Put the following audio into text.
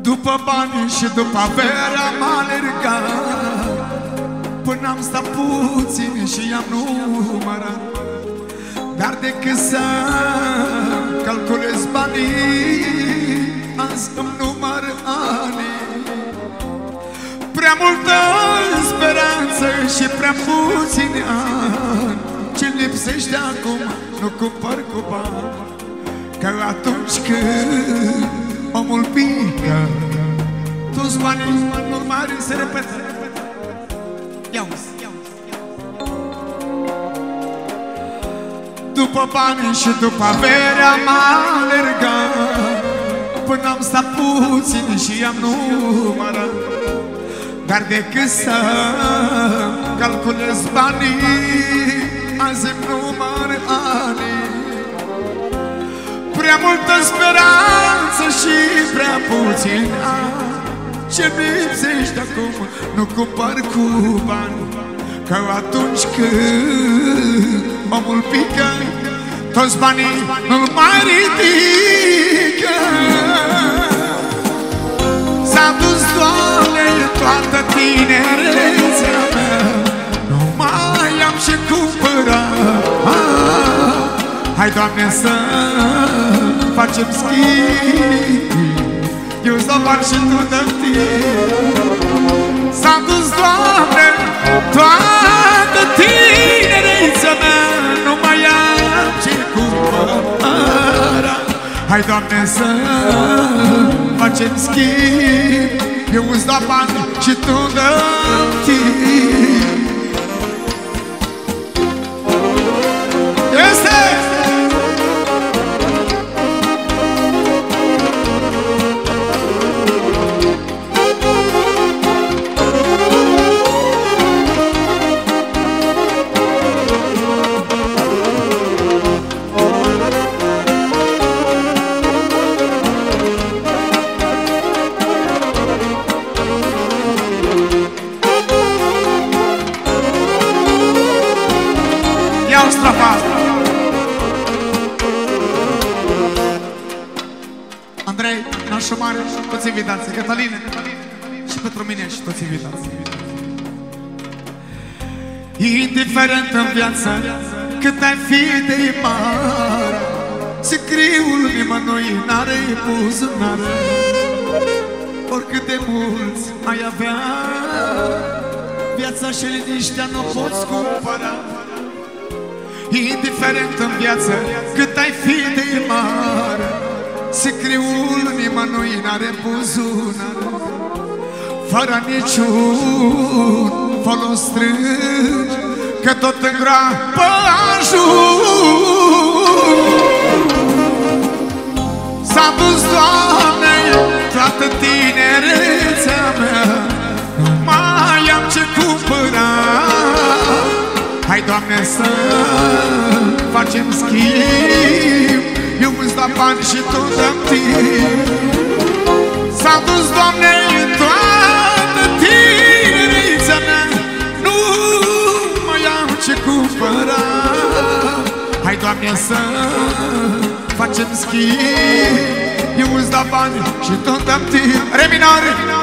După bani și după avere am alergat. Până am stat puțin și i-am numărat. Dar decât să calculez banii Azi îmi număr anii. Prea multă speranță și prea puțini ani. Ce lipsește acum nu cumpăr cu bani. Că atunci când omul pică. Toți banii normali se repetă. Ia După bani și după avere am alergat Până am stat puțin și am numărat. Dar decât să calculez banii Azi îmi număr anii Prea multă speranță și prea puțin Ce-mi lipsește acum nu cumpăr cu bani Că atunci când omul pică Toți banii nu-l mai ridică. S-a dus, Doamne, toată tinerețea mea Nu mai am ce cumpăra. Hai, Doamne, să facem schimb. Eu-ți dau bani și tu dă S-a dus, Doamne, toată tinerețea mea Nu mai am ce cumpăra Hai, Doamne, să facem schimb. Eu îți dau bani și tu dă Ia o strafa Andrei, nașul mare, toți invitații. Cătăline și pentru mine și toți invitații. Indiferent în viață Cât ai fi de mare Sicriul nimănui n-are buzunare Oricât de mulți ai avea Viața și liniștea nu poți cumpăra Indiferent în viață Cât ai fi de mare Sicriul nimănui n-are buzunare Fără niciun folos strâng Că tot îngroapă ajung Doamne, să facem schimb. Eu îți dau bani și tu dăm timp. S-a dus, Doamne, toată tinerețea mea. Nu mai am ce cumpăra. Hai, Doamne, să facem schimb. Eu îți dau bani și tu dăm timp. Re minor!